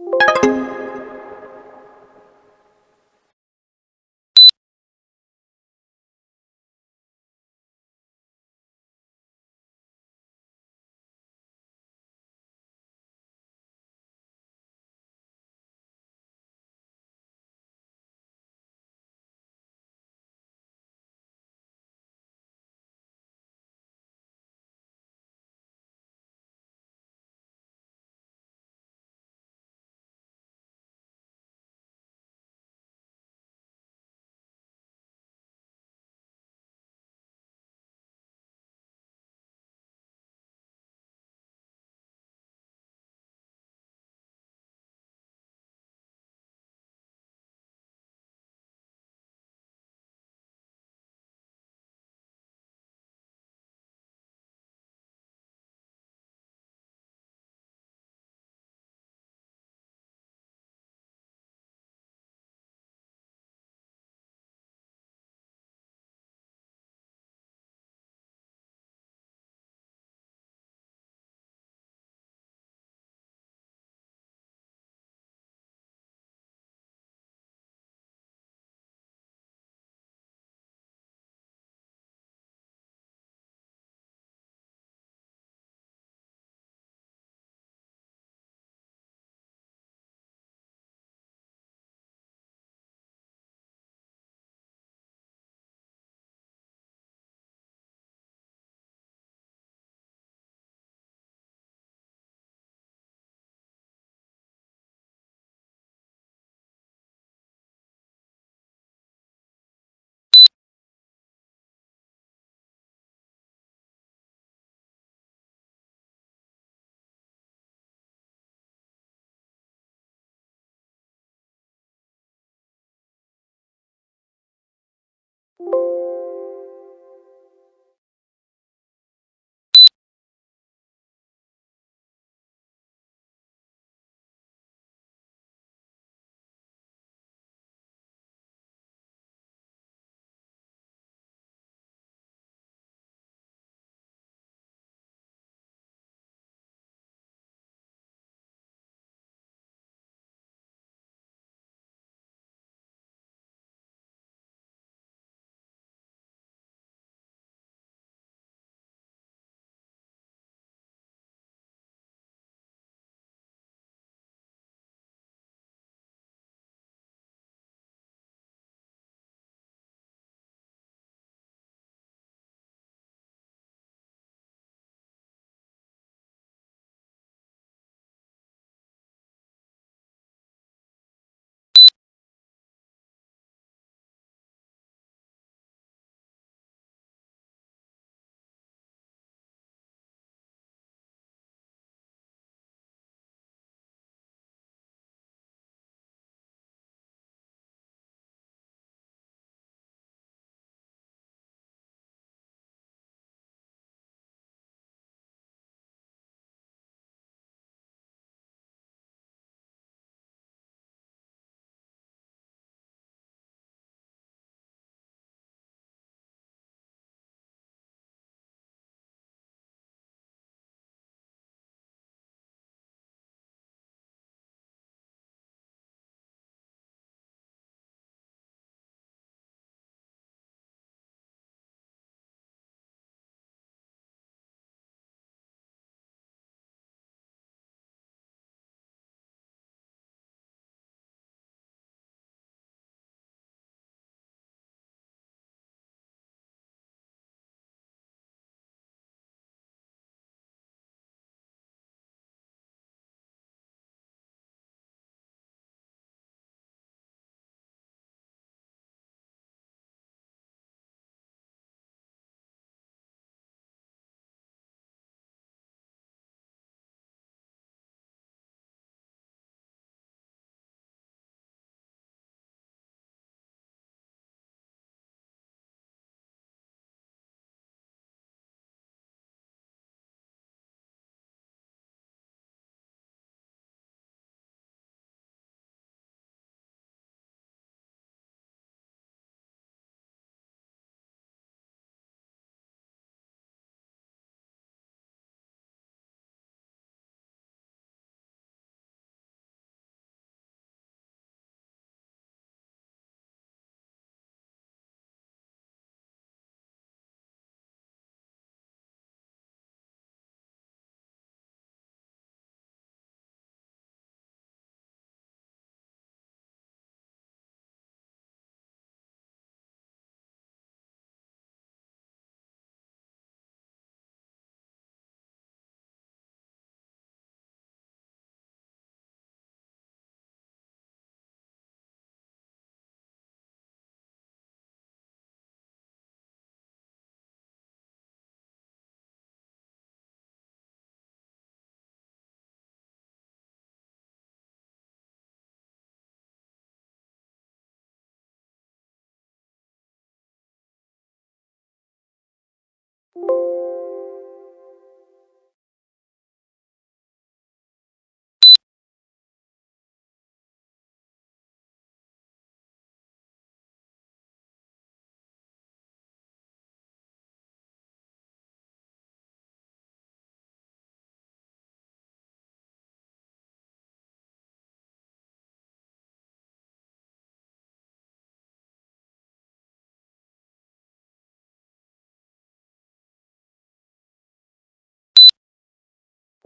you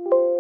You